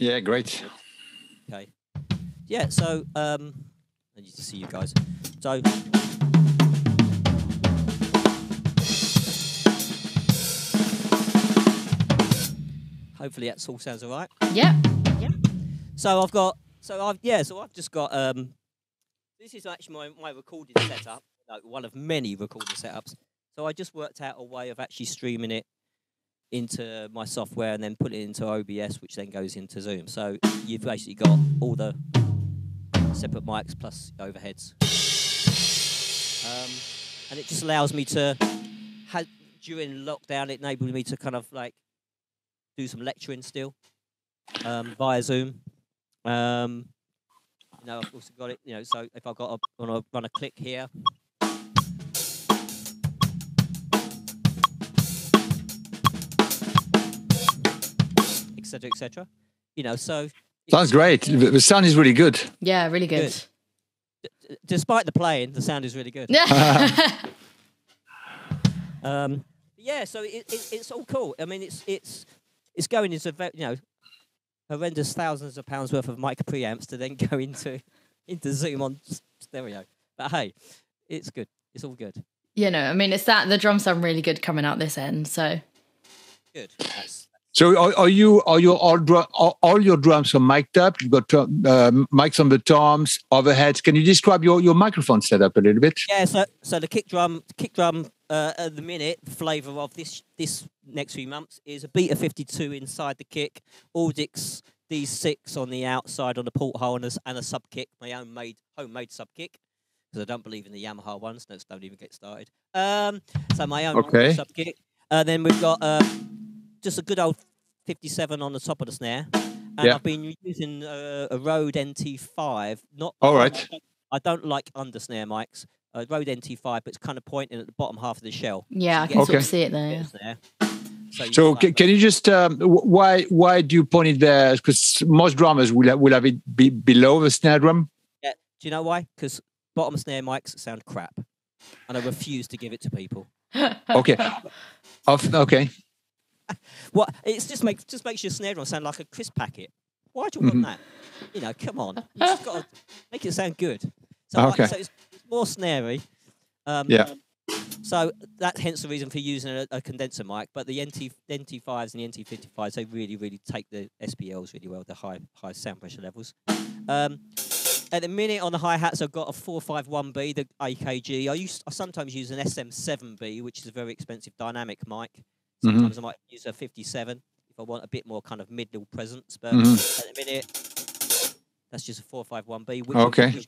Yeah, great. Okay. Yeah. So um, I need to see you guys. So. Hopefully that all sounds all right. Yeah. So I've got, so I've, yeah, so I've just got, um, this is actually my, my recording setup, like one of many recording setups. So I just worked out a way of actually streaming it into my software and then put it into OBS, which then goes into Zoom. So you've basically got all the separate mics plus overheads. Um, and it just allows me to, during lockdown, it enabled me to kind of like do some lecturing still um, via Zoom. Um, you know, I've also got it. You know, so if I've got to run a click here, etc., etc. You know, so Sounds great. The the sound is really good. Yeah, really good. d- despite the playing, the sound is really good. Yeah. Um, yeah, so it, it, it's all cool. I mean, it's it's it's going into ve- you know horrendous thousands of pounds worth of mic preamps to then go into into Zoom on s- stereo. But hey, it's good. It's all good. you know, I mean, it's that the drums sound really good coming out this end. So Good. That's, So are, are you are you all drum all, all your drums are mic'd up? You've got uh, mics on the toms, overheads. Can you describe your, your microphone setup a little bit? yeah. So so the kick drum, kick drum. Uh, at the minute, the flavour of this this next few months is a Beta 52 inside the kick, Audix D6 on the outside on the porthole, and a, and a sub kick, my own made homemade sub kick. because I don't believe in the Yamaha ones. Let's don't even get started. Um, so my own Okay. sub kit. And then we've got um, just a good old 57 on the top of the snare. And Yeah. I've been using uh, a Rode NT5. Not all right. I don't- I don't like under snare mics. A Rode NT5, but it's kind of pointing at the bottom half of the shell. yeah, I can get sort of Okay. see it there. bit Yeah. So, you So can, can you just um, why why do you point it there? Because most drummers will have, will have it be below the snare drum. Yeah. Do you know why? Because bottom snare mics sound crap. And I refuse to give it to people. Okay, Of- okay. What it's just makes just makes your snare drum sound like a crisp packet. Why do you want Mhm. that? You know, come on. You just got to make it sound good. So, like, Okay. so it's, it's more snary. Um, Yeah. So that hence the reason for using a, a condenser mic. But the NT NT5s and the NT55s they really really take the SPLs really well, the high high sound pressure levels. Um, at the minute on the hi hats, I've got a 451B, the AKG. I used I sometimes use an SM7B, which is a very expensive dynamic mic. Mhm. Sometimes I might use a 57 if I want a bit more kind of middle presence. But Mhm. at the minute, that's just a 451B. Which Okay. Is,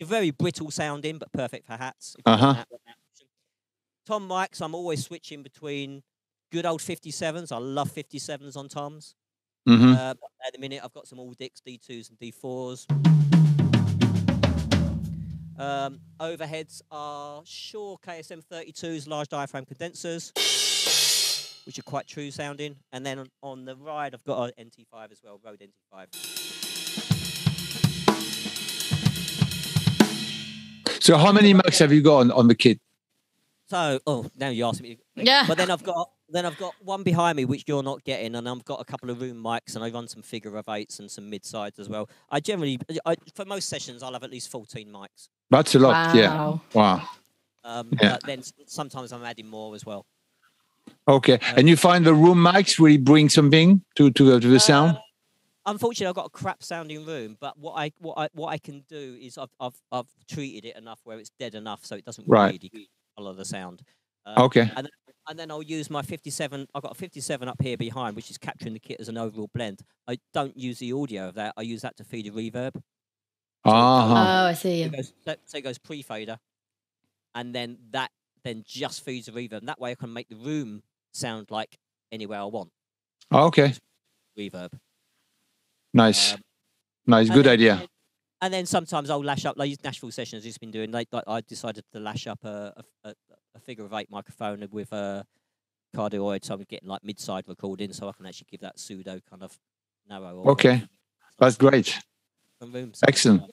very brittle sounding, but perfect for hats. if you want Uh-huh. Tom mics, I'm always switching between good old 57s. I love 57s on Toms. hmm Uh, at the minute, I've got some Audix D2s and D4s. Um, overheads are Shure KSM 32s, large diaphragm condensers, which are quite true sounding. And then on, on the ride, I've got an NT5 as well, Rode NT5. So how many mics have you got on, on the kit? So, oh, now you ask me. Yeah. But then I've got then I've got one behind me which you're not getting, and I've got a couple of room mics, and I run some figure of eights and some mid sides as well. I generally, I, for most sessions, I'll have at least 14 mics. That's a lot. Yeah. Wow. Wow. Um, Yeah. But then sometimes I'm adding more as well. Okay. And you find the room mics really bring something to to, the- to the sound? Uh, unfortunately, I've got a crap sounding room, but what I what I what I can do is I've I've I've treated it enough where it's dead enough so it doesn't Right. really follow the sound. Um, Okay. And then, and then I'll use my 57. I've got a 57 up here behind, which is capturing the kit as an overall blend. I don't use the audio of that. I use that to feed a reverb. Uh-huh. Oh, I see. So it goes, so, so it goes pre-fader, and then that then just feeds the reverb. And that way, I can make the room sound like anywhere I want. Okay. Reverb. Nice. Um, Nice. Good then- idea. And then sometimes I'll lash up. Like these Nashville sessions I've just been doing. Like, like I decided to lash up a, a, a, figure of eight microphone with a cardioid, so I'm getting like mid-side recording, so I can actually give that pseudo kind of narrow. Okay. That's great. and room sound. Excellent.